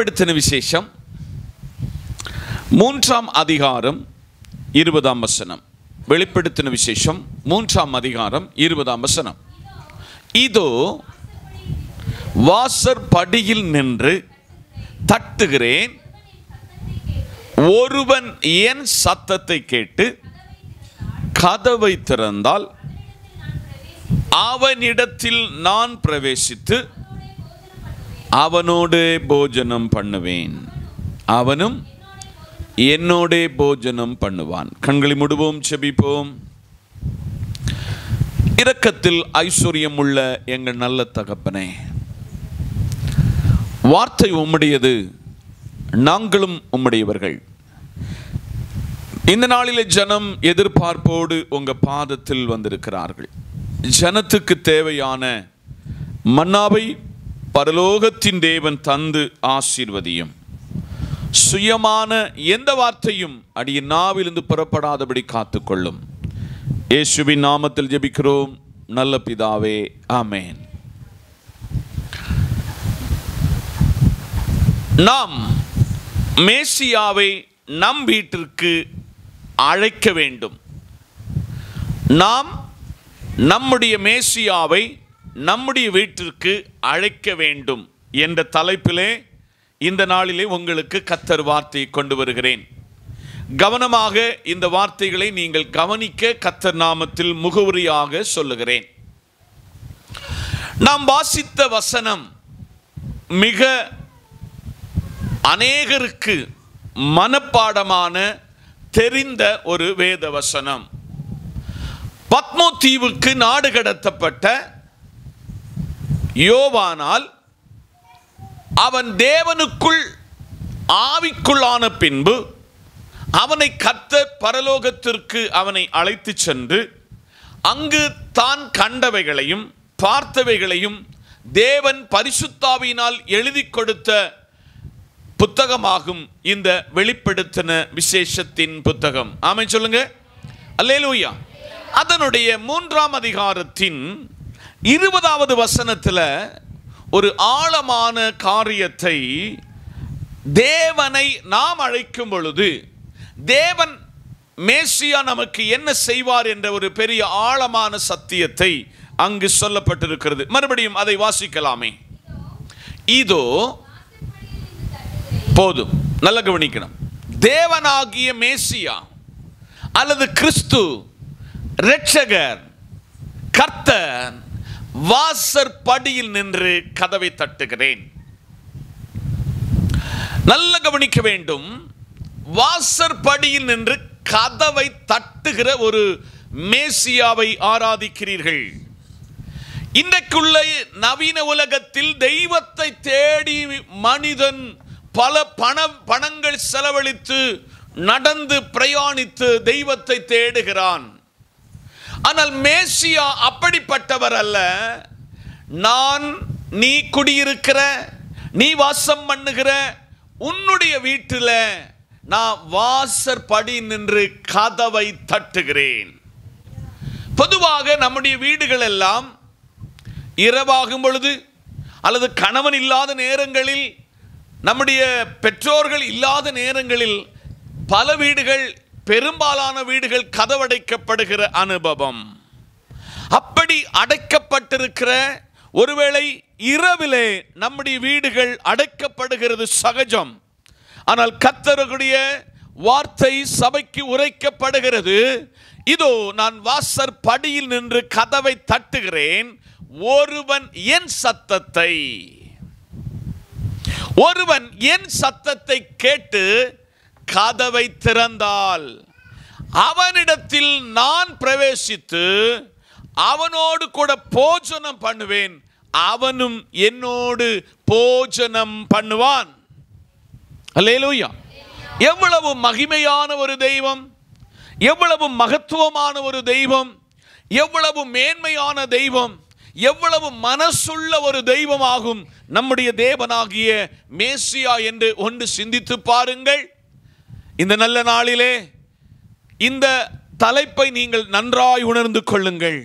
வெளிப்படுத்தின விசேஷம். மூன்றாம் அதிகாரம் இருபதாம் வசனம். வெளிப்படுத்தின விசேஷம் மூன்றாம் அதிகாரம் இருபதாம் வசனம். இதோ வாசர் படியில் நின்று தட்டுகிறேன். ஒருவன் என் சத்தத்தை கேட்டு கதவை திறந்தால் அவனிடத்தில் நான் பிரவேசித்து அவனோடே போஜனம் பண்ணுவேன். அவனும் என்னோடே போஜனம் பண்ணுவான். கண்களை முடுவோம் செபிப்போம் இரக்கத்தில் ஐஸ்வர்யம் உள்ள எங்கள் நல்ல தகப்பனே வார்த்தை உம்முடையது நாங்களும் உம்முடையவர்கள். இந்த நாளிலே ஜனம் எதிர்பார்ப்போடு உங்கள் பாதத்தில் வந்திருக்கிறார்கள். ஜனத்துக்கு தேவையான மன்னாவை பரலோகத்தின் தேவன் தந்து ஆசீர்வதியும். சுயமான எந்த வார்த்தையும் அடிய நாவிலிருந்து புறப்படாதபடி காத்துக்கொள்ளும். இயேசுவின் நாமத்தில் ஜெபிக்கிறோம். நல்ல பிதாவே ஆமேன். நாம் மேசியாவை நம் வீட்டிற்கு அழைக்க வேண்டும். நாம் நம்முடைய மேசியாவை நம்முடைய வீட்டிற்கு அழைக்க வேண்டும் என்ற தலைப்பிலே இந்த நாளிலே உங்களுக்கு கத்தர் வார்த்தையை கொண்டு வருகிறேன். கவனமாக இந்த வார்த்தைகளை நீங்கள் கவனிக்க கத்தர் நாமத்தில் முகவுரியாக சொல்லுகிறேன். நாம் வாசித்த வசனம் மிக அநேகருக்கு மனப்பாடமான தெரிந்த ஒரு வேத வசனம் பத்மோ தீவுக்கு நாடு கடத்தப்பட்ட யோவானால் அவன் தேவனுக்குள் ஆவிக்குள்ளான பின்பு அவனை கத்த பரலோகத்திற்கு அவனை அழைத்து சென்று அங்கு தான் கண்டவைகளையும் பார்த்தவைகளையும் தேவன் பரிசுத்தாவினால் எழுதி கொடுத்த புத்தகமாகும் இந்த வெளிப்படுத்தின விசேஷத்தின் புத்தகம். ஆமை சொல்லுங்க. அல்லேலூயா. அதனுடைய மூன்றாம் அதிகாரத்தின் இருபதாவது வசனத்தில் ஒரு ஆழமான காரியத்தை தேவனை நாம் அழைக்கும் பொழுது தேவன் மேசியா நமக்கு என்ன செய்வார் என்ற ஒரு பெரிய ஆழமான சத்தியத்தை அங்கு சொல்லப்பட்டிருக்கிறது. மறுபடியும் அதை வாசிக்கலாமே. இதோ போதும். நல்ல கவனிக்கணும். தேவனாகிய மேசியா அல்லது கிறிஸ்து ரட்சகர் கர்த்தன் வாசற்படியில் நின்று கதவை தட்டுகிறேன். நல்ல கவனிக்க வேண்டும். வாசற்படியில் நின்று கதவை தட்டுகிற ஒரு மேசியாவை ஆராதிக்கிறீர்கள். இன்றைக்குள்ள நவீன உலகத்தில் தெய்வத்தை தேடி மனிதன் பல பண பணங்கள் செலவழித்து நடந்து பிரயாணித்து தெய்வத்தை தேடுகிறான். ஆனால் மேசியா அப்படிப்பட்டவர் அல்ல. நான் நீ குடியிருக்கிற நீ வாசம் பண்ணுகிற உன்னுடைய வீட்டில் நான் வாசற்படி நின்று கதவை தட்டுகிறேன். பொதுவாக நம்முடைய வீடுகள் எல்லாம் இரவாகும் பொழுது அல்லது கணவன் இல்லாத நேரங்களில் நம்முடைய பெற்றோர்கள் இல்லாத நேரங்களில் பல வீடுகள் பெரும்பாலான வீடுகள் கதவடைக்கப்படுகிற அனுபவம். அப்படி அடைக்கப்பட்டிருக்கிற ஒருவேளை இரவிலே நம்முடைய வீடுகள் அடைக்கப்படுகிறது சகஜம். ஆனால் கத்தருடைய வார்த்தை சபைக்கு உரைக்கப்படுகிறது. இதோ நான் வாசற் படியில் நின்று கதவை தட்டுகிறேன். ஒருவன் என் சத்தத்தை. ஒருவன் என் சத்தத்தை கேட்டு கதவை திறந்தால் அவனிடத்தில் நான் பிரவேசித்து அவனோடு கூட போஜனம் பண்ணுவேன் அவனும் என்னோடு போஜனம் பண்ணுவான். அல்லேலூயா. எவ்வளவு மகிமையான ஒரு தெய்வம் எவ்வளவு மகத்துவமான ஒரு தெய்வம் எவ்வளவு மேன்மையான தெய்வம் எவ்வளவு மனசுள்ள ஒரு தெய்வமாகும் நம்முடைய தேவனாகிய மேசியா என்று ஒன்று சிந்தித்து பாருங்கள். இந்த நல்ல நாளிலே இந்த தலைப்பை நீங்கள் நன்றாய் உணர்ந்து கொள்ளுங்கள்.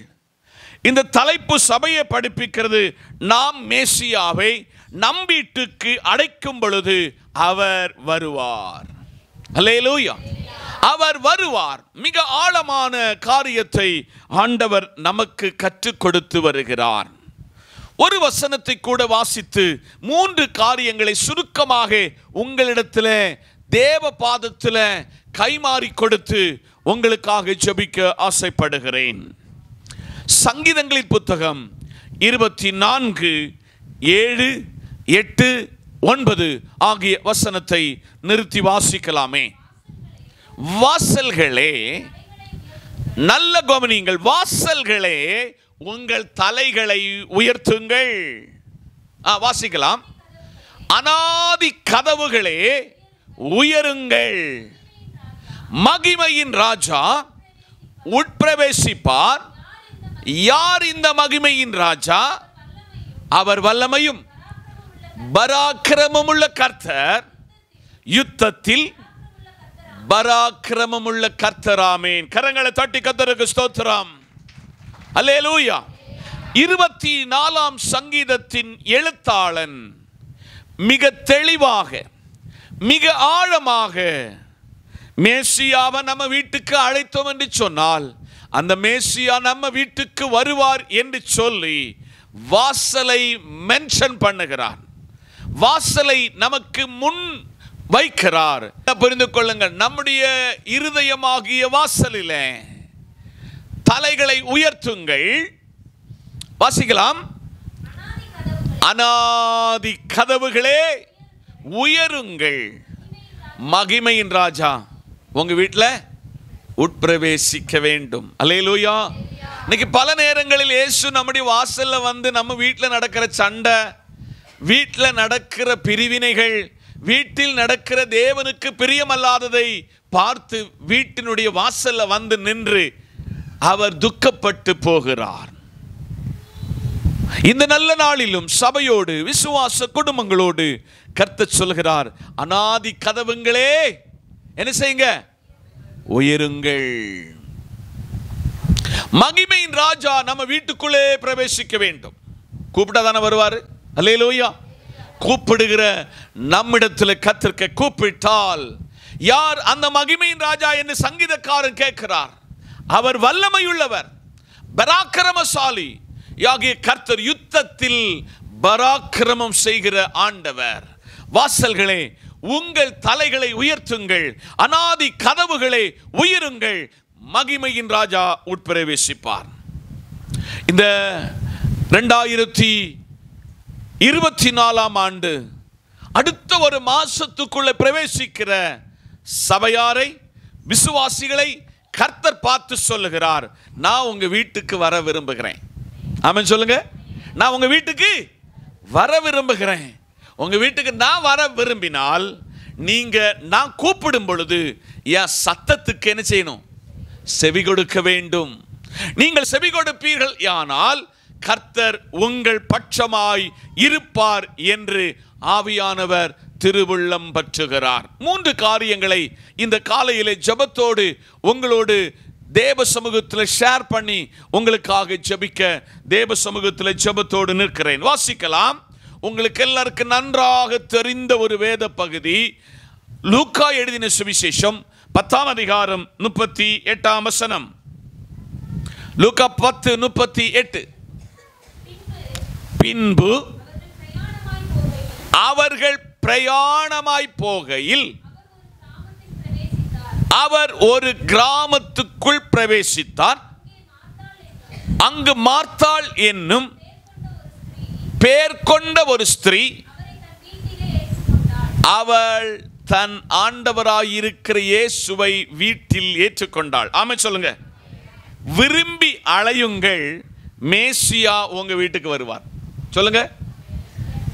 இந்த தலைப்பு சபையை படிப்பிக்கிறது நாம் மேசியாவை நம் வீட்டுக்கு அடைக்கும் பொழுது அவர் வருவார். அலேலூயா அவர் வருவார். மிக ஆழமான காரியத்தை ஆண்டவர் நமக்கு கற்றுக் கொடுத்து வருகிறார். ஒரு வசனத்தை கூட வாசித்து மூன்று காரியங்களை சுருக்கமாக உங்களிடத்தில் தேவ பாதத்தில் கைமாறி கொடுத்து உங்களுக்காக ஜெபிக்க ஆசைப்படுகிறேன். சங்கீதங்களின் புத்தகம் இருபத்தி நான்கு ஏழு எட்டு ஒன்பது ஆகிய வசனத்தை நிறுத்தி வாசிக்கலாமே. வாசல்களே நல்ல கவனியுங்கள். வாசல்களே உங்கள் தலைகளை உயர்த்துங்கள். வாசிக்கலாம். அனாதி கதவுகளே உயருங்கள். மகிமையின் ராஜா உட்பிரவேசிப்பார். யார் இந்த மகிமையின் ராஜா? அவர் வல்லமையும் பராக்கிரமமுள்ள கர்த்தர். யுத்தத்தில் பராக்கிரமமுள்ள கர்த்தராமேன் கரங்களை தட்டி கத்தருக்கு ஸ்தோத்திரம். அல்லேலூயா. இருபத்தி நாலாம் சங்கீதத்தின் எழுத்தாளன் மிக தெளிவாக மிக ஆழமாக மேசியாவை நம்ம வீட்டுக்கு அழைத்தோம் என்று சொன்னால் அந்த மேசியா நம்ம வீட்டுக்கு வருவார் என்று சொல்லி வாசலை மென்ஷன் பண்ணுகிறார் வாசலை நமக்கு முன் வைக்கிறார். புரிந்து கொள்ளுங்கள். நம்முடைய இருதயமாகிய வாசலில் தலைகளை உயர்த்துங்கள். வாசிக்கலாம். அனாதி கதவுகளே. உயருங்கள். மகிமையின் ராஜா உங்க வீட்டில் உட்பிரவேசிக்க வேண்டும். அலையலூயா இன்னைக்கு பல நேரங்களில் இயேசு நம்முடைய வாசல்ல வந்து நம்ம வீட்டில் நடக்கிற சண்டை வீட்டில் நடக்கிற பிரிவினைகள் வீட்டில் நடக்கிற தேவனுக்கு பிரியமல்லாததை பார்த்து வீட்டினுடைய வாசல்ல வந்து நின்று அவர் துக்கப்பட்டு போகிறார். இந்த நல்ல நாளிலும் சபையோடு விசுவாச குடும்பங்களோடு கர்த்தச் சொல்கிறார் அனாதி கதவுங்களே என்ன செய்யுங்க? உயருங்கள். மகிமையின் ராஜா நம்ம வீட்டுக்குள்ளே பிரவேசிக்க வேண்டும். கூப்பிட்டா தானே வருவாரு? அல்லேலூயா. கூப்பிடுகிற நம்மிடத்தில் கத்திருக்க கூப்பிட்டால் யார் அந்த மகிமையின் ராஜா என்று சங்கீதக்காரன் கேட்கிறார் அவர் வல்லமையுள்ளவர் பராக்கிரமசாலி யாகிய கர்த்தர் யுத்தத்தில் பராக்கிரமம் செய்கிற ஆண்டவர். வாசல்களே உங்கள் தலைகளை உயர்த்துங்கள் அனாதி கதவுகளை உயருங்கள் மகிமையின் ராஜா உட்பிரவேசிப்பார். இந்த ரெண்டாயிரத்தி இருபத்தி நாலாம் ஆண்டு அடுத்த ஒரு மாசத்துக்குள்ள பிரவேசிக்கிற சபையாரை விசுவாசிகளை கர்த்தர் பார்த்து சொல்லுகிறார். நான் உங்க வீட்டுக்கு வர விரும்புகிறேன். ஆமாம் சொல்லுங்க. நான் உங்கள் வீட்டுக்கு வர விரும்புகிறேன். உங்கள் வீட்டுக்கு நான் வர விரும்பினால் நீங்கள் நான் கூப்பிடும் பொழுது என் சத்தத்துக்கு என்ன செய்யணும்? செவி கொடுக்க வேண்டும். நீங்கள் செவி கொடுப்பீர்கள் ஆனால் கர்த்தர் உங்கள் பட்சமாய் இருப்பார் என்று ஆவியானவர் திருவுள்ளம் பற்றுகிறார். மூன்று காரியங்களை இந்த காலையிலே ஜெபத்தோடு உங்களோடு தேவ சமூகத்தில் ஷேர் பண்ணி உங்களுக்காக ஜபிக்க தேவ சமூகத்தில் ஜபத்தோடு நிற்கிறேன். வாசிக்கலாம். உங்களுக்கு எல்லாருக்கும் நன்றாக தெரிந்த ஒரு வேத பகுதி. லூக்கா எழுதின சுவிசேஷம் பத்தாம் அதிகாரம் முப்பத்தி எட்டாம் வசனம். லூக்கா பத்து முப்பத்தி எட்டு. பின்பு அவர்கள் பிரயாணமாய் போகையில் அவர் ஒரு கிராமத்துக்குள் பிரவேசித்தார். அங்கு மார்த்தாள் என்னும் பேர் கொண்ட ஒரு ஸ்திரீ அவள் தன் ஆண்டவராயிருக்கிற இயேசுவை வீட்டில் ஏற்றுக்கொண்டாள். ஆமை சொல்லுங்க. விரும்பி அலையுங்கள் மேசியா உங்க வீட்டுக்கு வருவார். சொல்லுங்க.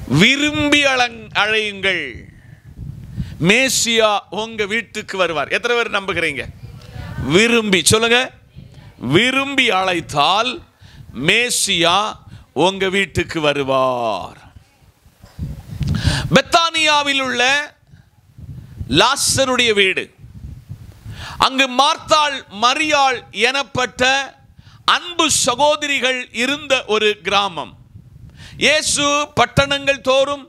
விரும்பி அழங் அழையுங்கள் மேசியா உங்க வீட்டுக்கு வருவார். எத்தனை பேர் நம்புகிறீங்க? விரும்பி. சொல்லுங்க. விரும்பி அழைத்தால் மேசியா உங்க வீட்டுக்கு வருவார். பெத்தானியாவில் உள்ள லாசருடைய வீடு. அங்கு மார்த்தாள் மரியாள் எனப்பட்ட அன்பு சகோதரிகள் இருந்த ஒரு கிராமம். இயேசு பட்டணங்கள் தோறும்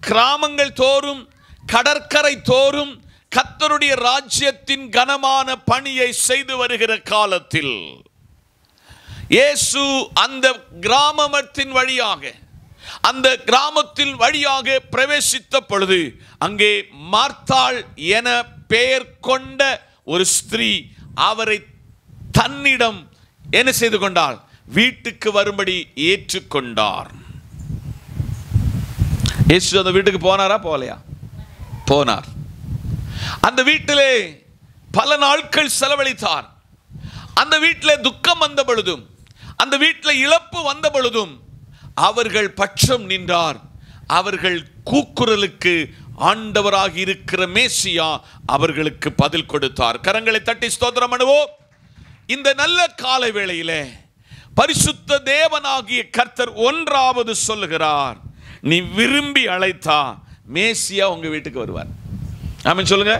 கிராமங்கள் தோறும் கடற்கரை தோறும் கத்தருடைய ராஜ்யத்தின் கனமான பணியை செய்து வருகிற காலத்தில் இயேசு அந்த கிராமத்தின் வழியாக அந்த கிராமத்தில் வழியாக பிரவேசித்த பொழுது அங்கே மார்த்தாள் என பெயர் கொண்ட ஒரு ஸ்திரீ அவரை தன்னிடம் என்ன செய்து கொண்டாள்? வீட்டுக்கு வரும்படி ஏற்றுக்கொண்டார். இயேசு அந்த வீட்டுக்கு போனாரா? போகலையா? போனார். அந்த வீட்டிலே பல நாட்கள் செலவழித்தார். அந்த வீட்டிலே துக்கம் வந்த பொழுதும் அந்த வீட்டில் இழப்பு வந்த பொழுதும் அவர்கள் பட்சம் நின்றார். அவர்கள் கூக்குரலுக்கு ஆண்டவராக இருக்கிற மேசியா அவர்களுக்கு பதில் கொடுத்தார். கரங்களை தட்டி ஸ்தோத்திரம் பண்ணுவோம். இந்த நல்ல கால வேளையிலே பரிசுத்த தேவனாகிய கர்த்தர் ஒன்றாவது சொல்லுகிறார். நீ விரும்பி அழைத்தா மேசியா உங்கள் வீட்டுக்கு வருவார். ஆமாம் சொல்லுங்க.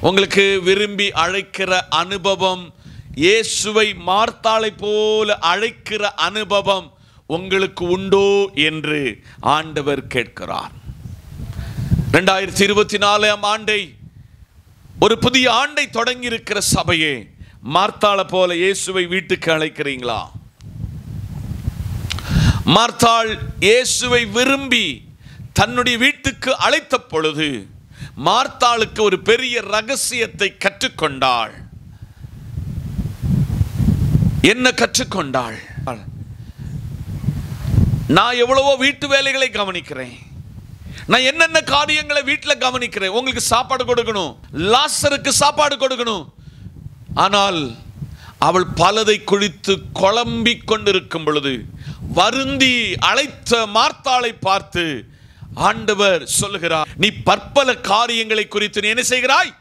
உங்களுக்கு விரும்பி அழைக்கிற அனுபவம் இயேசுவை மார்த்தாளை போல அழைக்கிற அனுபவம் உங்களுக்கு உண்டோ என்று ஆண்டவர் கேட்கிறார். ரெண்டாயிரத்தி இருபத்தி நாலாம் ஆண்டை ஒரு புதிய ஆண்டை தொடங்கி இருக்கிற சபையே மார்த்தாளை போல இயேசுவை வீட்டுக்கு அழைக்கிறீங்களா? மார்த்தாள் இயேசுவை விரும்பி தன்னுடைய வீட்டுக்கு அழைத்த பொழுது மார்த்தாளுக்கு ஒரு பெரிய ரகசியத்தை கற்றுக்கொண்டாள். என்ன கற்றுக்கொண்டாள்? நான் எவ்வளவோ வீட்டு வேலைகளை கவனிக்கிறேன். நான் என்னென்ன காரியங்களை வீட்டில் கவனிக்கிறேன்? உங்களுக்கு சாப்பாடு கொடுக்கணும். லாசருக்கு சாப்பாடு கொடுக்கணும். ஆனால் அவள் பலதை குளித்து குழம்பிக் கொண்டிருக்கும் பொழுது வருந்தி அழைத்த மார்த்தாளை பார்த்து ஆண்டவர் சொல்லுகிறார் நீ பற்பல காரியங்களை குறித்து நீ என்ன செய்கிறாய்?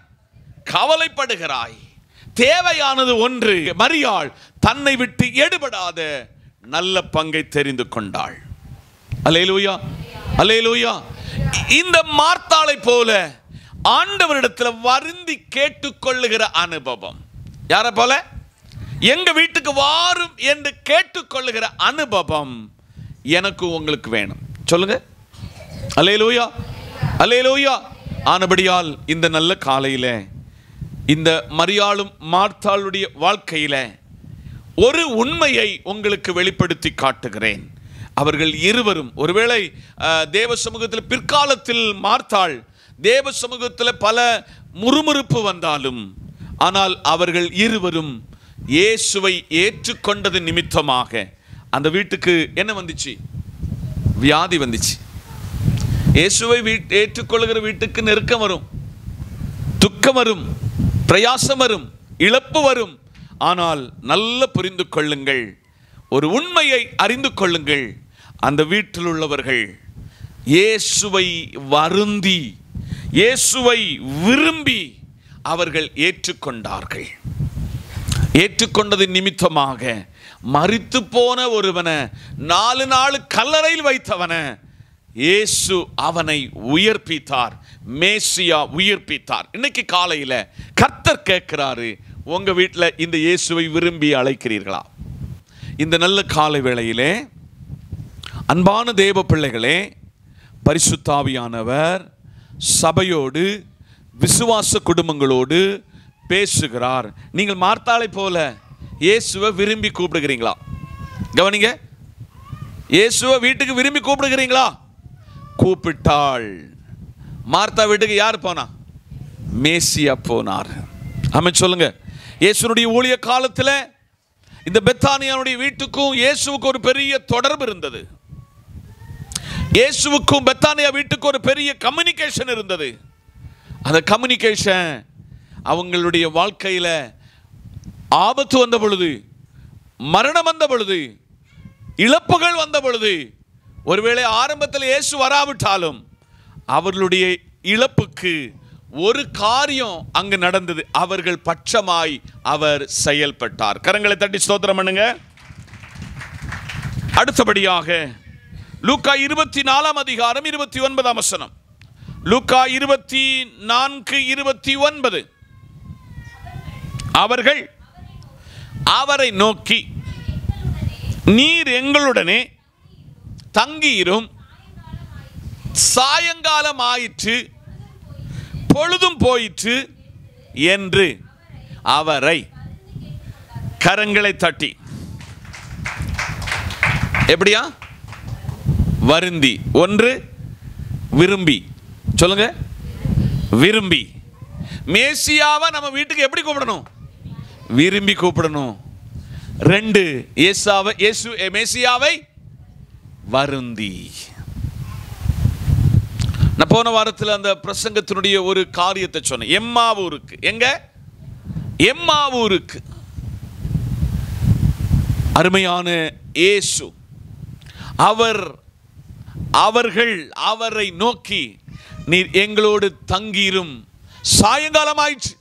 கவலைப்படுகிறாய். தேவையானது ஒன்று மரியாள் தன்னை விட்டு எடுபடாத நல்ல பங்கை தெரிந்து கொண்டாள். அலேலூயா அலேலூயா இந்த மார்த்தாளை போல ஆண்டவரிடத்தில் வருந்தி கேட்டுக்கொள்ளுகிற அனுபவம். யாரை போல? எங்க வீட்டுக்கு வாரும் என்று கேட்டுக்கொள்ளுகிற அனுபவம் எனக்கு உங்களுக்கு வேணும். சொல்லுங்க. அலையலூயா அலையலூயா ஆனபடியால் இந்த நல்ல காலையில் இந்த மரியாளும் மார்த்தாளுடைய வாழ்க்கையில் ஒரு உண்மையை உங்களுக்கு வெளிப்படுத்தி காட்டுகிறேன். அவர்கள் இருவரும் ஒருவேளை தேவ சமூகத்தில் பிற்காலத்தில் மார்த்தாள் தேவ சமூகத்தில் பல முறுமுறுப்பு வந்தாலும் ஆனால் அவர்கள் இருவரும் இயேசுவை ஏற்றுக்கொண்டது நிமித்தமாக. அந்த வீட்டுக்கு என்ன வந்துச்சு? வியாதி வந்துச்சு. இயேசுவை வீட் ஏற்றுக்கொள்கிற வீட்டுக்கு நெருக்கம் வரும். துக்கம் வரும். பிரயாசம் வரும். இழப்பு வரும். ஆனால் நல்ல புரிந்து கொள்ளுங்கள். ஒரு உண்மையை அறிந்து கொள்ளுங்கள். அந்த வீட்டில் உள்ளவர்கள் இயேசுவை வருந்தி இயேசுவை விரும்பி அவர்கள் ஏற்றுக்கொண்டார்கள். ஏற்றுக்கொண்டது நிமித்தமாக மறித்து போன ஒருவனை நாலு நாள் கல்லறையில் வைத்தவனை இயேசு அவனை உயர்ப்பித்தார் மேசியா உயிர்ப்பித்தார். இன்னைக்கு காலையில் கர்த்தர் கேட்கிறாரு உங்கள் வீட்டில் இந்த இயேசுவை விரும்பி அழைக்கிறீர்களா? இந்த நல்ல காலை வேளையிலே அன்பான தேவ பிள்ளைகளே பரிசுத்தாவியானவர் சபையோடு விசுவாச குடும்பங்களோடு பேசுகிறார். நீங்கள் மார்த்தாளை போல இயேசுவை விரும்பி கூப்பிடுகிறீங்களா? கவனிங்க. இயேசுவை வீட்டுக்கு விரும்பி கூப்பிடுகிறீங்களா? கூப்பிட்டாள். மார்த்தா வீட்டுக்கு யார் போனா? மேசியா போனார். ஆமென் சொல்லுங்க. இயேசுனுடைய ஊழிய காலத்தில் இந்த பெத்தானியானுடைய வீட்டுக்கும் இயேசுவுக்கு ஒரு பெரிய தொடர்பு இருந்தது. இயேசுவுக்கும் பெத்தானியா வீட்டுக்கும் ஒரு பெரிய கம்யூனிகேஷன் இருந்தது. அந்த கம்யூனிகேஷன் அவங்களுடைய வாழ்க்கையில் ஆபத்து வந்த பொழுது மரணம் வந்த பொழுது இழப்புகள் வந்த பொழுது ஒருவேளை ஆரம்பத்தில் இயேசு வராவிட்டாலும் அவர்களுடைய இழப்புக்கு ஒரு காரியம் அங்கு நடந்தது. அவர்கள் பட்சமாய் அவர் செயல்பட்டார். கரங்களை தட்டி ஸ்தோத்திரம் பண்ணுங்க. அடுத்தபடியாக லூக்கா இருபத்தி நாலாம் அதிகாரம் இருபத்தி ஒன்பதாம் வசனம். லூக்கா இருபத்தி நான்கு இருபத்தி ஒன்பது அவர்கள் அவரை நோக்கி நீர் எங்களுடனே தங்கியிரும். சாயங்காலம் ஆயிற்று பொழுதும் போயிற்று என்று அவரை கரங்களை தட்டி எப்படியா? வருந்தி. ஒன்று விரும்பி. சொல்லுங்க. விரும்பி. மேசியாவை நம்ம வீட்டுக்கு எப்படி கூப்பிடணும்? விரும்பி கூப்பிடணும். ரெண்டு இயேசாவை இயேசு மேசியாவை வருந்தி. நான் போன வாரத்தில் அந்த பிரசங்கத்தினுடைய ஒரு காரியத்தை சொன்னேன். எம்மாவூருக்கு. எங்க? எம்மாவூருக்கு. அருமையான இயேசு அவர் அவர்கள் அவரை நோக்கி நீர் எங்களோடு தங்கியிரும் சாயங்காலம் ஆயிற்று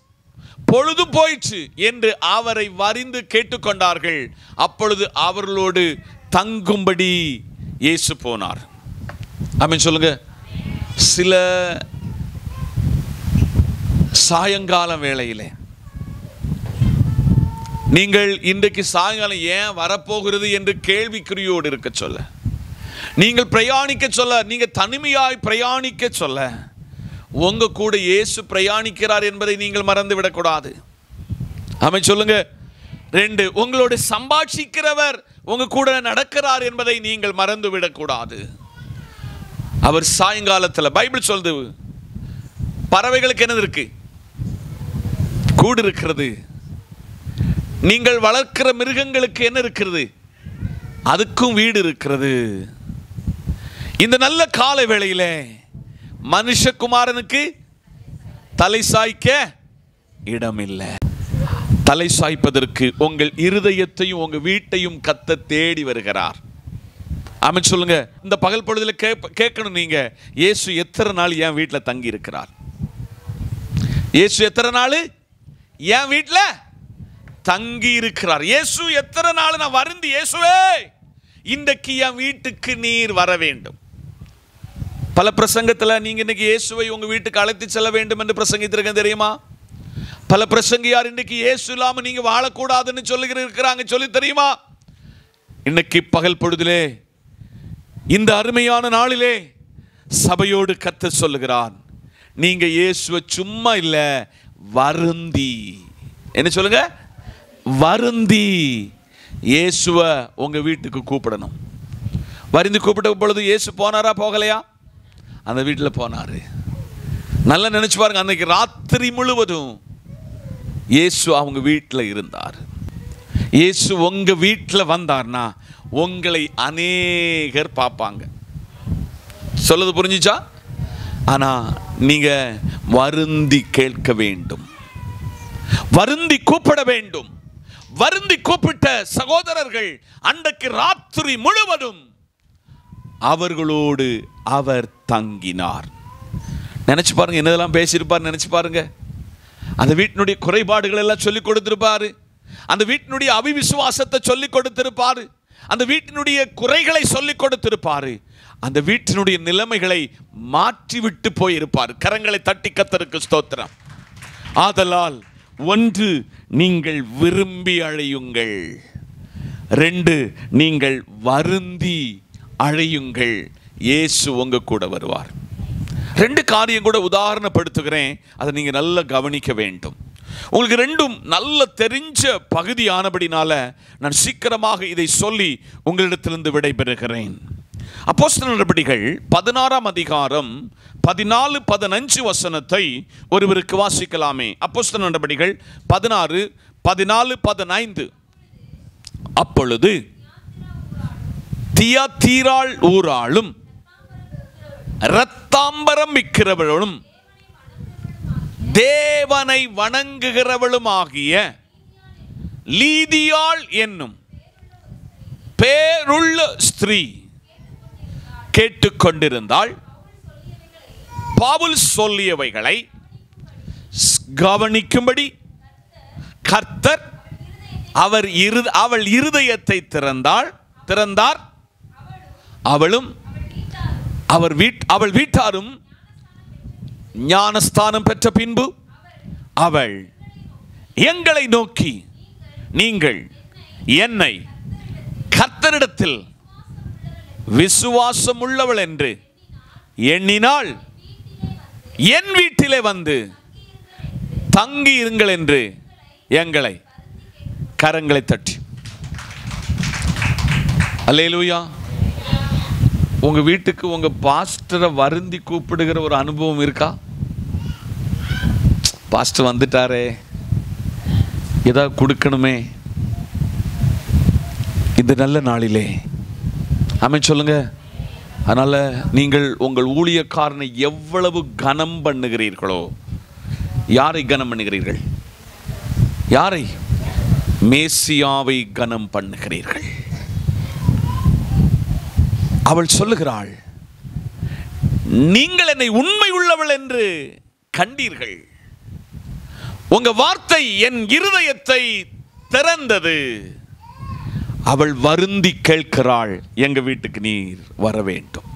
பொழுது போயிற்று என்று அவரை வரிந்து கேட்டுக்கொண்டார்கள். அப்பொழுது அவர்களோடு தங்கும்படி இயேசு போனார். அப்படின்னு சொல்லுங்க. சில சாயங்கால வேளையிலே நீங்கள் இன்றைக்கு சாயங்காலம் ஏன் வரப்போகிறது என்று கேள்விக்குறியோடு இருக்க சொல்ல. நீங்கள் பிரயாணிக்க சொல்ல நீங்கள் தனிமையாய் பிரயாணிக்க சொல்ல உங்க கூட இயேசு பிரயாணிக்கிறார் என்பதை நீங்கள் மறந்து விடக்கூடாது அமை சொல்லுங்க. ரெண்டு உங்களோட சம்பாஷிக்கிறவர் உங்க கூட நடக்கிறார் என்பதை நீங்கள் மறந்து விடக்கூடாது அவர் சாயங்காலத்தில் பைபிள் சொல்லுது பறவைகளுக்கு என்னது இருக்கு? கூடு இருக்கிறது. நீங்கள் வளர்க்கிற மிருகங்களுக்கு என்ன இருக்கிறது? அதுக்கும் வீடு இருக்கிறது. இந்த நல்ல கால வேளையில் மனுஷகுமாரனுக்கு தலை சாய்க்க இடமில்லை. தலை சாய்ப்பதற்கு உங்கள் இருதயத்தையும் உங்கள் வீட்டையும் கத்த தேடி வருகிறார். ஆமாம் சொல்லுங்க. இந்த பகல் பொழுதில் கேப்ப- கேட்கணும் நீங்க. இயேசு எத்தனை நாள் என் வீட்டில் தங்கி இருக்கிறார் இயேசு எத்தனை நாள்? என் வீட்டில் தங்கி இருக்கிறார் இயேசு எத்தனை நாள்? நான் வருந்தி இயேசுவே இன்றைக்கு என் வீட்டுக்கு நீர் வர வேண்டும். பல பிரசங்கத்தில் நீங்கள் இன்னைக்கு இயேசுவை உங்கள் வீட்டுக்கு அழைத்து செல்ல வேண்டும் என்று பிரசங்கித்திருக்கேன் தெரியுமா? பல பிரசங்கியார் இன்னைக்கு ஏசு இல்லாமல் நீங்க வாழக்கூடாதுன்னு சொல்லுகிற இருக்கிறாங்க. சொல்லி தெரியுமா? இன்னைக்கு பகல் பொழுதிலே இந்த அருமையான நாளிலே சபையோடு கத்த சொல்லுகிறான் நீங்க இயேசுவை சும்மா இல்லை வருந்தி. என்ன சொல்லுங்க? வருந்தி. இயேசுவை உங்க வீட்டுக்கு கூப்பிடணும். வருந்தி கூப்பிட்ட பொழுது இயேசு போனாரா போகலையா? அந்த வீட்டில் போனாரு. நல்லா நினைச்சு பாருங்க அன்னைக்கு ராத்திரி முழுவதும் இயேசு அவங்க வீட்டில் இருந்தார். இயேசு உங்கள் வீட்டில் வந்தார்னா உங்களை அநேகர் பார்ப்பாங்க. சொல்லுது புரிஞ்சுச்சா? ஆனால் நீங்கள் வருந்தி கேட்க வேண்டும். வருந்தி கூப்பிட வேண்டும். வருந்தி கூப்பிட்ட சகோதரர்கள் அன்றைக்கு ராத்திரி முழுவதும் அவர்களோடு அவர் தங்கினார். நினைச்சு பாருங்க என்னதெல்லாம் பேசியிருப்பார் நினைச்சு பாருங்கள் அந்த வீட்டினுடைய குறைபாடுகள் எல்லாம் சொல்லி கொடுத்திருப்பாரு. அந்த வீட்டினுடைய அவிவிசுவாசத்தை சொல்லி கொடுத்திருப்பாரு. அந்த வீட்டினுடைய குறைகளை சொல்லி கொடுத்திருப்பாரு. அந்த வீட்டினுடைய நிலைமைகளை மாற்றிவிட்டு போயிருப்பார். கரங்களை தட்டி கத்தருக்கு ஸ்தோத்திரம். ஆதலால் ஒன்று நீங்கள் விரும்பி அழையுங்கள். ரெண்டு நீங்கள் வருந்தி அழையுங்கள். இயேசு உங்க கூட வருவார். ரெண்டு காரியம் கூட உதாரணப்படுத்துகிறேன். அதை நீங்கள் நல்லா கவனிக்க வேண்டும். உங்களுக்கு ரெண்டும் நல்ல தெரிஞ்ச பகுதியானபடினால நான் சீக்கிரமாக இதை சொல்லி உங்களிடத்திலிருந்து விடைபெறுகிறேன். அப்போஸ்தலர் நடபடிகள் பதினாறாம் அதிகாரம் பதினாலு பதினஞ்சு வசனத்தை ஒருவருக்கு வாசிக்கலாமே. அப்போஸ்தலர் நடபடிகள் பதினாறு பதினாலு பதினைந்து. அப்பொழுது தியா தீராள் ஊராளும் இரத்தாம்பரம் மிக்கிறவளும் தேவனை வணங்குகிறவளுமாகிய லீதியாள் என்னும் பேருள்ள ஸ்திரீ கேட்டுக்கொண்டிருந்தாள். பாவுல் சொல்லியவைகளை கவனிக்கும்படி கர்த்தர் அவர் இரு அவள் இருதயத்தை திறந்தாள் திறந்தார் அவளும் அவர் வீட் அவள் வீட்டாரும் ஞானஸ்தானம் பெற்ற பின்பு அவள் எங்களை நோக்கி நீங்கள் என்னை கர்த்தரிடத்தில் விசுவாசம் உள்ளவள் என்று எண்ணினால் என் வீட்டிலே வந்து தங்கி இருங்கள் என்று எங்களை கரங்களை தட்டி. அல்லேலூயா. உங்க வீட்டுக்கு உங்க பாஸ்டரை வருந்தி கூப்பிடுகிற ஒரு அனுபவம் இருக்கா? பாஸ்டர் வந்துட்டாரே. ஏதாவது கொடுக்கணுமே? இந்த நல்ல நாளிலே. அமை சொல்லுங்க. அதனால நீங்கள் உங்கள் ஊழியக்காரனை எவ்வளவு கனம் பண்ணுகிறீர்களோ யாரை கனம் பண்ணுகிறீர்கள்? யாரை? மேசியாவை கனம் பண்ணுகிறீர்கள். அவள் சொல்லுகிறாள் நீங்கள் என்னை உண்மை உள்ளவள் என்று கண்டீர்கள். உங்க வார்த்தை என் இருதயத்தை திறந்தது. அவள் வருந்தி கேட்கிறாள் எங்க வீட்டுக்கு நீர் வர வேண்டும்.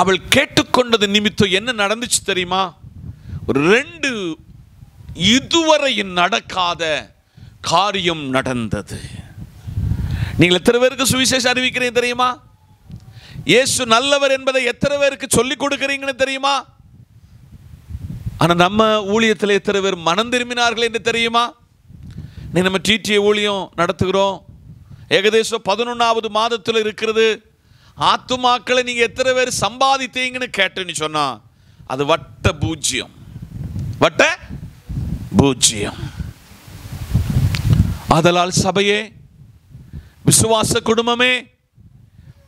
அவள் கேட்டுக்கொண்டது நிமித்தம் என்ன நடந்துச்சு தெரியுமா? ஒரு ரெண்டு இதுவரையும் நடக்காத காரியம் நடந்தது. நீங்கள் எத்தனை பேருக்கு சுவிசேஷம் அறிவிக்கிறீங்க தெரியுமா? இயேசு நல்லவர் என்பதை எத்தனை பேருக்கு சொல்லிக் கொடுக்குறீங்கன்னு தெரியுமா? ஆனால் நம்ம ஊழியத்தில் எத்தனை பேர் மனம் திரும்பினார்கள் என்று தெரியுமா? நீ நம்ம டிடிஏ ஊழியம் நடத்துகிறோம். ஏகதேசம் பதினொன்றாவது மாதத்தில் இருக்கிறது. ஆத்துமாக்களை நீங்கள் எத்தனை பேர் சம்பாதித்தீங்கன்னு கேட்டேன்னு சொன்னால் அது வட்ட பூஜ்ஜியம். வட்ட பூஜ்ஜியம். ஆதலால் சபையே விசுவாச குடும்பமே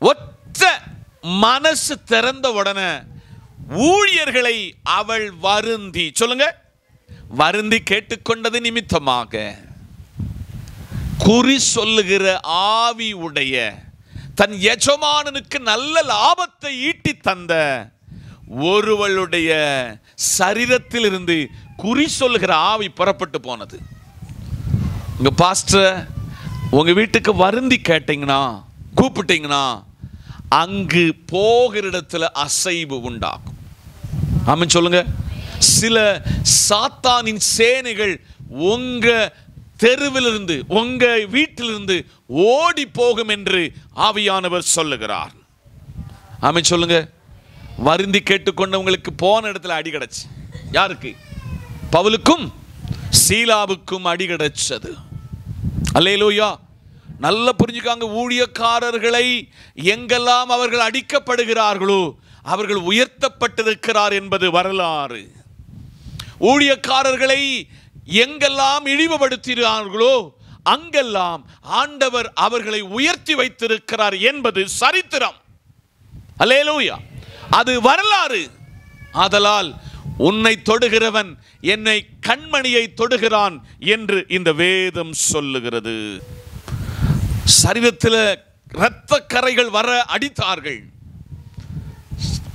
ஒற்ற மனசு திறந்த உடனே ஊழியர்களை அவள் வருந்தி. சொல்லுங்க. வருந்தி கேட்டுக்கொண்டது நிமித்தமாக. குறி சொல்லுகிற ஆவி உடைய தன் எஜமானனுக்கு நல்ல லாபத்தை ஈட்டி தந்த ஒருவளுடைய சரீரத்திலிருந்து குறி சொல்லுகிற ஆவி புறப்பட்டு போனது. இங்கே பாஸ்டர் உங்கள் வீட்டுக்கு வருந்தி கேட்டீங்கன்னா கூப்பிட்டீங்கன்னா அங்கு போகிற இடத்துல அசைவு உண்டாகும். ஆமாம் சொல்லுங்க. சில சாத்தானின் சேனைகள் உங்கள் தெருவிலிருந்து உங்கள் வீட்டிலிருந்து ஓடி போகும் என்று ஆவியானவர் சொல்லுகிறார். ஆமாம் சொல்லுங்க. வருந்தி கேட்டுக்கொண்டவங்களுக்கு போன இடத்துல அடி கிடச்சி. யாருக்கு? பவுலுக்கும் சீலாவுக்கும் அடி கிடச்சது. அல்லேலூயா. நல்ல புரிஞ்சுக்காங்க ஊழியக்காரர்களை எங்கெல்லாம் அவர்கள் அடிக்கப்படுகிறார்களோ அவர்கள் உயர்த்தப்பட்டிருக்கிறார் என்பது வரலாறு. ஊழியக்காரர்களை எங்கெல்லாம் இழிவுபடுத்தினார்களோ அங்கெல்லாம் ஆண்டவர் அவர்களை உயர்த்தி வைத்திருக்கிறார் என்பது சரித்திரம். அல்லேலூயா. அது வரலாறு. ஆதலால் உன்னை தொடுகிறவன் என்னை கண்மணியை தொடுகிறான் என்று இந்த வேதம் சொல்லுகிறது. சரீரத்தில் இரத்த கரைகள் வர அடித்தார்கள்.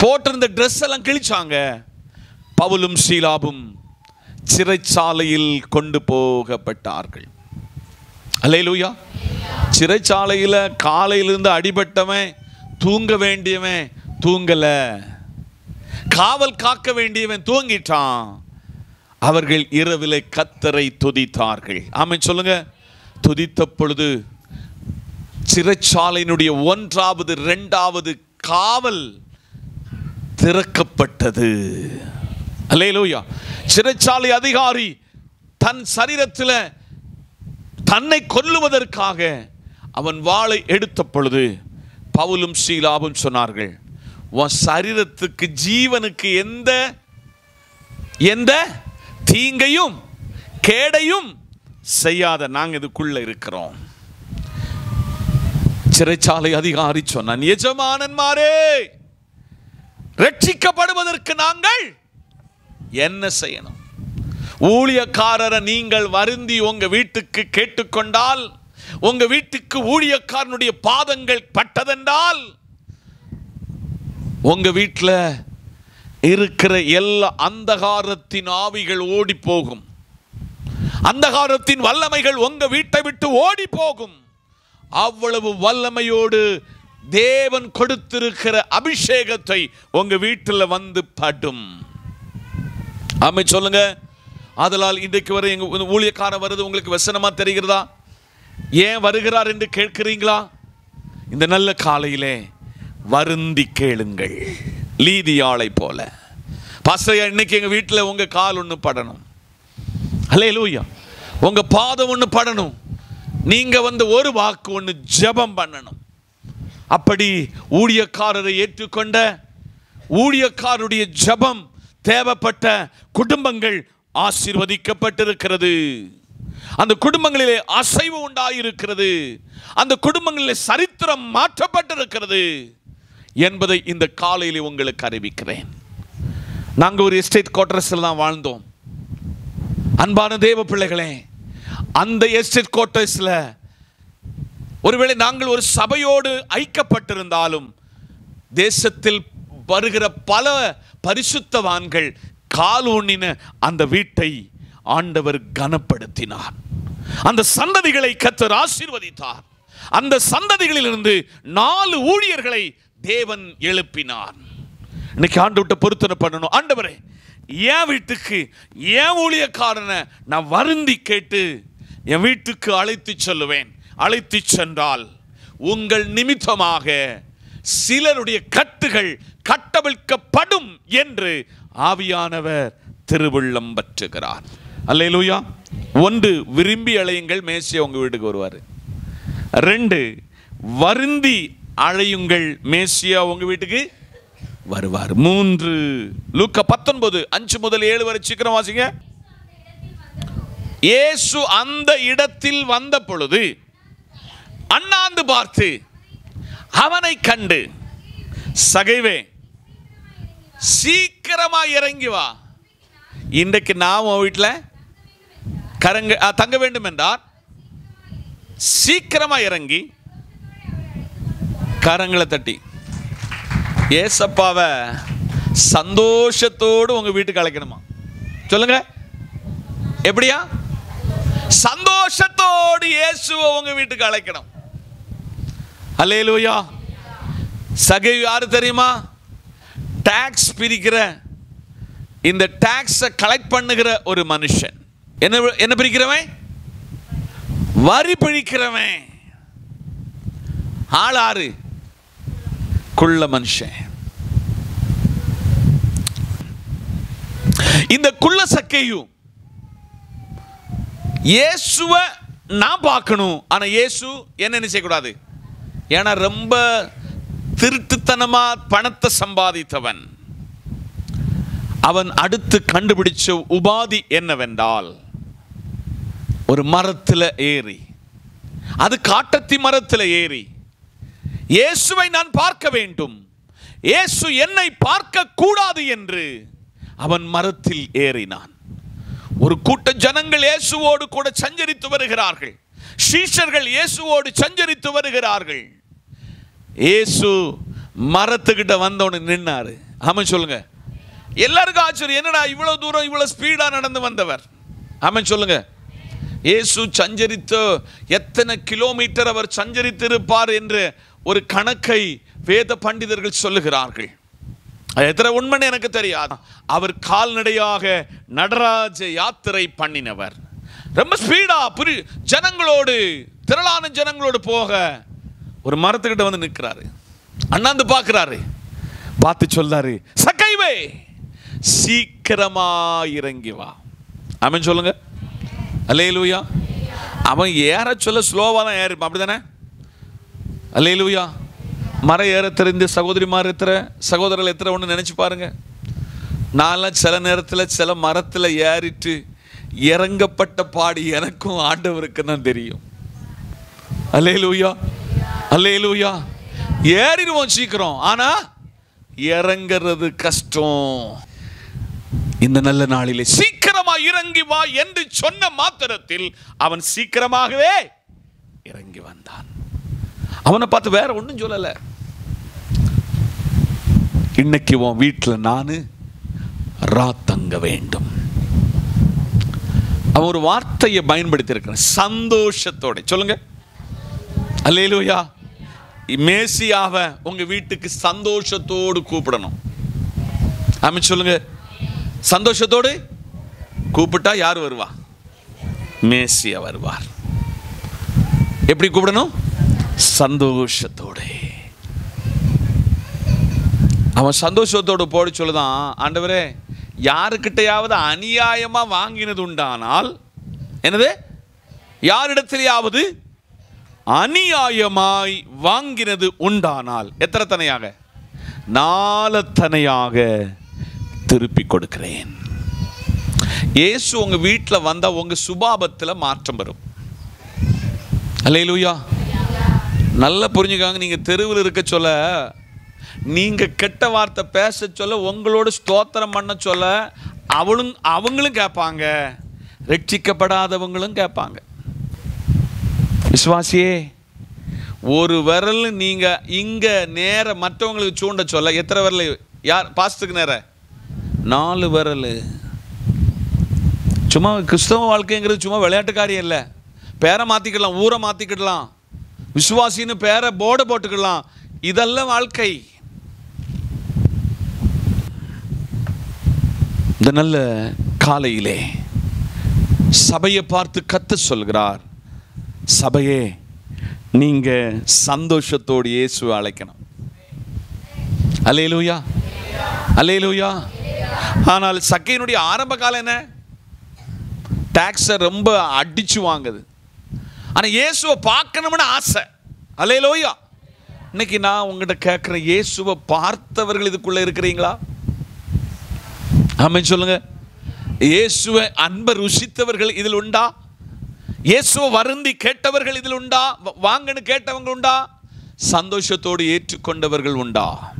போட்டிருந்த ட்ரெஸ் எல்லாம் கிழிச்சாங்க. பவுலும் சீலாபும் சிறைச்சாலையில் கொண்டு போகப்பட்டார்கள். அல்லேலூயா. சிறைச்சாலையில் காலையிலிருந்து அடிபட்டவன் தூங்க வேண்டியவன் தூங்கலை. காவல் காக்க வேண்டியவன் தூங்கிட்டான். அவர்கள் இரவிலே கத்தரை துதித்தார்கள். ஆமாம் சொல்லுங்க. துதித்த பொழுது சிறைச்சாலையினுடைய ஒன்றாவது ரெண்டாவது காவல் திறக்கப்பட்டது. அல்லேலூயா. சிறைச்சாலை அதிகாரி தன் சரீரத்தில் தன்னை கொல்லுவதற்காக அவன் வாளை எடுத்த பொழுது பவுலும் சீலாவும் சொன்னார்கள் உன் சரீரத்துக்கு ஜீவனுக்கு எந்த எந்த தீங்கையும் கேடையும் செய்யாத நாங்கள் இதுக்குள்ள இருக்கிறோம். சிறைச்சாலை அதிகாரி சொன்னான் எஜமானன்மாரே ரட்சிக்கப்படுவதற்கு நாங்கள் என்ன செய்யணும்? ஊழியக்காரரை நீங்கள் வருந்தி உங்க வீட்டுக்கு கேட்டுக்கொண்டால் உங்க வீட்டுக்கு ஊழியக்காரனுடைய பாதங்கள் பட்டதென்றால் உங்கள் வீட்டில் இருக்கிற எல்லா அந்தகாரத்தின் ஆவிகள் ஓடி போகும் அந்தகாரத்தின் வல்லமைகள் உங்கள் வீட்டை விட்டு ஓடி போகும் அவ்வளவு வல்லமையோடு தேவன் கொடுத்திருக்கிற அபிஷேகத்தை உங்கள் வீட்டில் வந்து படும். ஆமை சொல்லுங்க. அதனால் இன்றைக்கு வரை எங்க ஊழியக்காரன் வருது உங்களுக்கு வசனமா தெரிகிறதா? ஏன் வருகிறார் என்று கேட்கிறீங்களா? இந்த நல்ல காலையிலே வருந்தி கேளுங்கள். லீதியாளை போல. பாஸ்டர் இன்னைக்கு எங்கள் வீட்டில் உங்கள் கால் ஒன்று படணும். அல்லே லூயா உங்கள் பாதம் ஒன்று படணும். நீங்கள் வந்து ஒரு வாக்கு ஒன்று ஜெபம் பண்ணணும். அப்படி ஊழியக்காரரை ஏற்றுக்கொண்ட ஊழியக்காருடைய ஜெபம் தேவைப்பட்ட குடும்பங்கள் ஆசீர்வதிக்கப்பட்டிருக்கிறது. அந்த குடும்பங்களிலே அசைவு உண்டாயிருக்கிறது. அந்த குடும்பங்களிலே சரித்திரம் மாற்றப்பட்டிருக்கிறது. என்பதை இந்த காலையில் உங்களுக்கு அறிவிக்கிறேன். நாங்கள் ஒரு எஸ்டேட் குவார்டர்ஸில் தான் வாழ்ந்தோம். அன்பான தேவ பிள்ளைகளே அந்த எஸ்டேட் குவார்டர்ஸில் ஒருவேளை நாங்கள் ஒரு சபையோடு ஐக்கப்பட்டிருந்தாலும் தேசத்தில் வருகிற பல பரிசுத்தவான்கள் கால் ஊன்னின அந்த வீட்டை ஆண்டவர் கனப்படுத்தினார். அந்த சந்ததிகளை கத்தர் ஆசீர்வதித்தார். அந்த சந்ததிகளிலிருந்து நாலு ஊழியர்களை தேவன் எழுப்பினார். இன்னைக்கு ஆண்டு விட்ட பொருத்தனை பண்ணணும். ஆண்டவரே என் வீட்டுக்கு என் ஊழியக்காரனை நான் வருந்தி கேட்டு என் வீட்டுக்கு அழைத்து சொல்லுவேன். அழைத்து சென்றால் உங்கள் நிமித்தமாக சிலருடைய கட்டுகள் கட்டவிழ்க்கப்படும் என்று ஆவியானவர் திருவுள்ளம் பற்றுகிறார். அல்லேலூயா. ஒன்று விரும்பி அழையுங்கள் மேசிய உங்கள் வீட்டுக்கு வருவார். ரெண்டு வருந்தி அழையுங்கள். மேசியா உங்க வீட்டுக்கு? வருவார். மூன்று. லூக்க பத்தொன்பது. அஞ்சு முதல் ஏழு வரை சீக்கிரம் வாசிங்க. இயேசு அந்த இடத்தில் வந்த பொழுது அண்ணாந்து பார்த்து அவனை கண்டு சகைவே சீக்கிரமா இறங்கி வா. இன்றைக்கு நான் உன் வீட்டில் கரங்க தங்க வேண்டும் என்றார் சீக்கிரமா இறங்கி கரங்களை தட்டி. ஏசப்பாவை சந்தோஷத்தோடு உங்க வீட்டுக்கு அழைக்கணுமா? சொல்லுங்க. எப்படியா? சந்தோஷத்தோடு இயேசுவை உங்க வீட்டுக்கு அழைக்கணும். அல்லேலூயா. சகை யாரு தெரியுமா? டாக்ஸ் பிரிக்கிற இந்த டாக்ஸை கலெக்ட் பண்ணுகிற ஒரு மனுஷன். என்ன என்ன பிரிக்கிறவன்? வரி பிழிக்கிறவன் ஆள் ஆறு. குள்ள மனுஷன். இந்த குள்ள சக்கையும் இயேசுவ நான் பார்க்கணும். ஆனா இயேசு என்ன என்ன செய்யக்கூடாது? ஏன்னா ரொம்ப திருட்டுத்தனமா பணத்தை சம்பாதித்தவன். அவன் அடுத்து கண்டுபிடிச்ச உபாதி என்னவென்றால் ஒரு மரத்தில் ஏறி அது காட்டத்தி மரத்தில் ஏறி இயேசுவை நான் பார்க்க வேண்டும். இயேசு என்னை பார்க்க கூடாது என்று அவன் மரத்தில் ஏறினான். ஒரு கூட்ட ஜனங்கள் இயேசுவோடு கூட சஞ்சரித்து வருகிறார்கள். சீஷர்கள் இயேசுவோடு சஞ்சரித்து வருகிறார்கள். இயேசு மரத்துக்கிட்ட வந்தவனு நின்னாரு. ஆமாம் சொல்லுங்க. எல்லாருக்கும் ஆச்சரியம். என்னடா இவ்வளோ தூரம் இவ்வளோ ஸ்பீடாக நடந்து வந்தவர்? ஆமாம் சொல்லுங்க. இயேசு சஞ்சரித்து எத்தனை கிலோமீட்டர் அவர் சஞ்சரித்திருப்பார் என்று ஒரு கணக்கை வேத பண்டிதர்கள் சொல்லுகிறார்கள். அது எத்தனை உண்மைன்னு எனக்கு தெரியாது. அவர் கால்நடையாக நடராஜ யாத்திரை பண்ணினவர். ரொம்ப ஸ்பீடா புரி ஜனங்களோடு திரளான ஜனங்களோடு போக ஒரு மரத்துக்கிட்ட வந்து நிற்கிறாரு. அண்ணாந்து பார்க்குறாரு. பார்த்து சொல்றாரு சக்கைவே சீக்கிரமா இறங்கி வா. அவன் சொல்லுங்க. அல்லேலூயா. அவன் ஏற சொல்ல ஸ்லோவாக தான் ஏறிப்பான். அப்படிதானே? அல்லேலூயா. மரம் ஏற தெரிந்து சகோதரிமார் இருக்கிற சகோதரர்கள் எத்தனை ஒன்று நினச்சி பாருங்கள் நான்லாம் சில நேரத்தில் சில மரத்தில் ஏறிட்டு இறங்கப்பட்ட பாடி எனக்கும் ஆண்டவருக்கு தான் தெரியும். அல்லேலூயா. அல்லேலூயா. ஏறிடுவோம் சீக்கிரம். ஆனால் இறங்குறது கஷ்டம். இந்த நல்ல நாளிலே சீக்கிரமா இறங்கி வா என்று சொன்ன மாத்திரத்தில் அவன் சீக்கிரமாகவே இறங்கி வந்தான். அவனை பார்த்து வேற ஒன்றும் சொல்லலை. இன்னைக்கு உன் வீட்டில் நான் ராத்தங்க வேண்டும். அவன் ஒரு வார்த்தையை பயன்படுத்தி இருக்கிறான் சந்தோஷத்தோட. சொல்லுங்க. அல்லேலூயா. மேசியாவை உங்க வீட்டுக்கு சந்தோஷத்தோடு கூப்பிடணும். அமைச்சு சொல்லுங்க. சந்தோஷத்தோடு கூப்பிட்டா யார் வருவா? மேசியா வருவார். எப்படி கூப்பிடணும்? சந்தோஷத்தோட. அவன் சந்தோஷத்தோடு போட சொல்லுதான் ஆண்டவரே யாருக்கிட்டையாவது அநியாயமாக வாங்கினது உண்டானால் என்னது? யாரிடத்திலேயாவது அநியாயமாய் வாங்கினது உண்டானால் எத்தனை தனையாக நாலத்தனையாக திருப்பி கொடுக்கிறேன். இயேசு உங்கள் வீட்டில் வந்தால் உங்கள் சுபாபத்தில் மாற்றம் வரும். அல்லேலூயா. நல்லா புரிஞ்சுக்காங்க நீங்கள் தெருவில் இருக்க சொல்ல நீங்கள் கெட்ட வார்த்தை பேச சொல்ல உங்களோட ஸ்தோத்திரம் பண்ண சொல்ல அவளும் அவங்களும் கேட்பாங்க. ரட்சிக்கப்படாதவங்களும் கேட்பாங்க. விஸ்வாசியே ஒரு விரல் நீங்கள் இங்கே நேர மற்றவங்களுக்கு சூண்ட சொல்ல எத்தனை விரல்? யார்? பாசத்துக்கு நேர? நாலு விரல். சும்மா கிறிஸ்தவ வாழ்க்கைங்கிறது சும்மா விளையாட்டு காரியம் இல்லை. பேரை மாற்றிக்கிடலாம் ஊரை மாற்றிக்கிடலாம் விசுவாசின்னு பேரை போர்டை போட்டுக்கலாம். இதெல்லாம் வாழ்க்கை. இந்த நல்ல காலையிலே சபையை பார்த்து கத்த சொல்கிறார். சபையே நீங்க சந்தோஷத்தோடு இயேசுவை அழைக்கணும். அல்லேலூயா. அல்லேலூயா. ஆனால் சக்கையினுடைய ஆரம்ப காலம் என்ன? டாக்ஸை ரொம்ப அடிச்சு வாங்குது. ஆனால் இயேசுவை பார்க்கணும்னு ஆசை. அல்லேலூயா. இன்னைக்கு நான் உங்ககிட்ட கேட்குறேன் இயேசுவை பார்த்தவர்கள் இதுக்குள்ள இருக்கிறீங்களா? ஆமாம் சொல்லுங்க. இயேசுவை அன்பை ருசித்தவர்கள் இதில் உண்டா? இயேசுவை வருந்தி கேட்டவர்கள் இதில் உண்டா? வ- வாங்கன்னு கேட்டவங்க உண்டா? சந்தோஷத்தோடு ஏற்றுக்கொண்டவர்கள் உண்டா?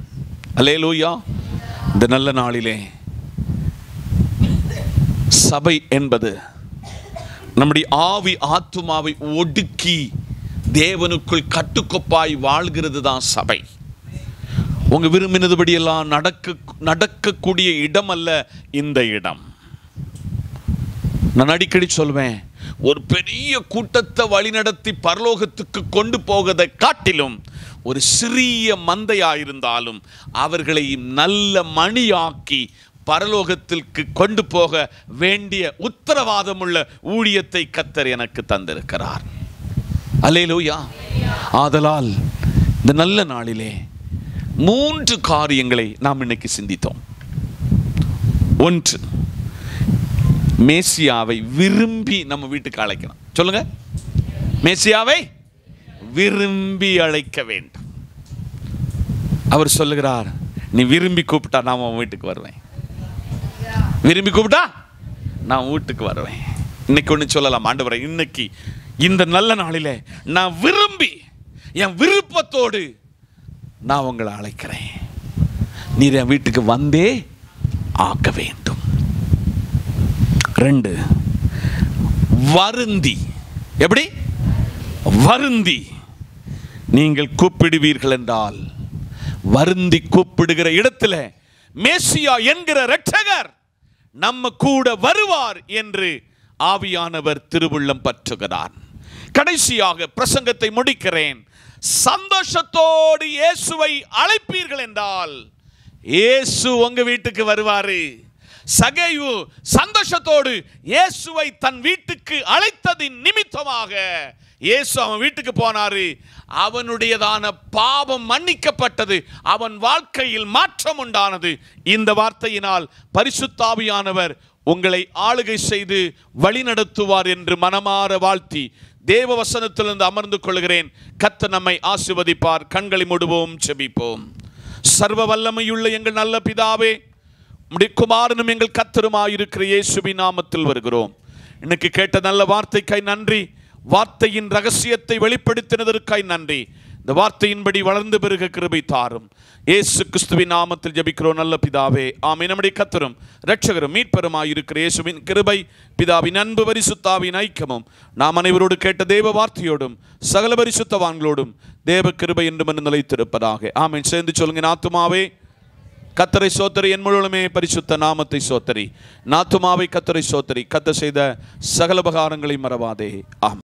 அலே லூயா இந்த நல்ல நாளிலே சபை என்பது நம்முடைய ஆவி ஆத்துமாவை ஒடுக்கி தேவனுக்குள் கட்டுக்கொப்பாய் வாழ்கிறது தான் சபை. உங்கள் விரும்பினதுபடியெல்லாம் நடக்க நடக்கக்கூடிய இடம் அல்ல இந்த இடம். நான் அடிக்கடி சொல்வேன் ஒரு பெரிய கூட்டத்தை வழிநடத்தி பரலோகத்துக்கு கொண்டு போவதை காட்டிலும் ஒரு சிறிய மந்தையாயிருந்தாலும் அவர்களை நல்ல மணியாக்கி பரலோகத்திற்கு கொண்டு போக வேண்டிய உத்தரவாதமுள்ள ஊழியத்தை கத்தர் எனக்கு தந்திருக்கிறார். அலேலூயா ஆதலால் இந்த நல்ல நாளிலே மூன்று காரியங்களை நாம் இன்னைக்கு சிந்தித்தோம். ஒன்று மேசியாவை விரும்பி நம்ம வீட்டுக்கு அழைக்கணும். சொல்லுங்க. மேசியாவை விரும்பி அழைக்க வேண்டும். அவர் சொல்லுகிறார் நீ விரும்பி கூப்பிட்டா நான் உன் வீட்டுக்கு வருவேன். விரும்பி கூப்பிட்டா? நான் வீட்டுக்கு வருவேன். இன்னைக்கு ஒன்று சொல்லலாம் ஆண்டவரே இன்னைக்கு இந்த நல்ல நாளில் நான் விரும்பி என் விருப்பத்தோடு நான் உங்களை அழைக்கிறேன். நீர் என் வீட்டுக்கு வந்தே ஆக்க வேண்டும். ரெண்டு வருந்தி. எப்படி? வருந்தி. நீங்கள் கூப்பிடுவீர்கள் என்றால் வருந்தி கூப்பிடுகிற இடத்துல மேசியா என்கிற ரட்சகர் நம்ம கூட வருவார் என்று ஆவியானவர் திருவுள்ளம் பற்றுகிறார். கடைசியாக பிரசங்கத்தை முடிக்கிறேன். சந்தோஷத்தோடு இயேசுவை அழைப்பீர்கள் என்றால் இயேசு உங்க வீட்டுக்கு வருவாரு. சகையு சந்தோஷத்தோடு இயேசுவை தன் வீட்டுக்கு அழைத்ததின் நிமித்தமாக இயேசு அவன் வீட்டுக்கு போனாரு. அவனுடையதான பாவம் மன்னிக்கப்பட்டது. அவன் வாழ்க்கையில் மாற்றம் உண்டானது. இந்த வார்த்தையினால் பரிசுத்தாவியானவர் உங்களை ஆளுகை செய்து வழிநடத்துவார் என்று மனமாற வாழ்த்தி தேவ வசனத்திலிருந்து அமர்ந்து கொள்கிறேன். கத்த நம்மை ஆசிர்வதிப்பார். கண்களை மூடுவோம் செபிப்போம் சர்வ வல்லமையுள்ள எங்கள் நல்ல பிதாவே உம்முடைய எங்கள் கத்தருமாயிருக்கிற இயேசுவின் நாமத்தில் வருகிறோம். இன்னைக்கு கேட்ட நல்ல வார்த்தைக்காய் நன்றி. வார்த்தையின் ரகசியத்தை வெளிப்படுத்தினதற்காய் நன்றி. இந்த வார்த்தையின்படி வளர்ந்து பெருக கிருபை தாரும். இயேசு கிறிஸ்துவின் நாமத்தில் ஜபிக்கிறோம் நல்ல பிதாவே. ஆமென். நம்முடைய கத்தரும் இரட்சகரும் மீட்பெருமாயிருக்கிற இயேசுவின் கிருபை பிதாவின் அன்பு பரிசுத்தாவின் ஐக்கியமும் நாம் அனைவரோடு கேட்ட தேவ வார்த்தையோடும் சகல பரிசுத்தவான்களோடும் தேவ கிருபை என்று மனு நிலைத்திருப்பதாக. ஆமீன். சேர்ந்து சொல்லுங்க நாத்துமாவே கத்தரை சோத்தரி என் முழுவதுமே பரிசுத்த நாமத்தை சோத்தரி. நாத்துமாவை கத்தரை சோத்தரி. கத்த செய்த சகல உபகாரங்களை மறவாதே. ஆம்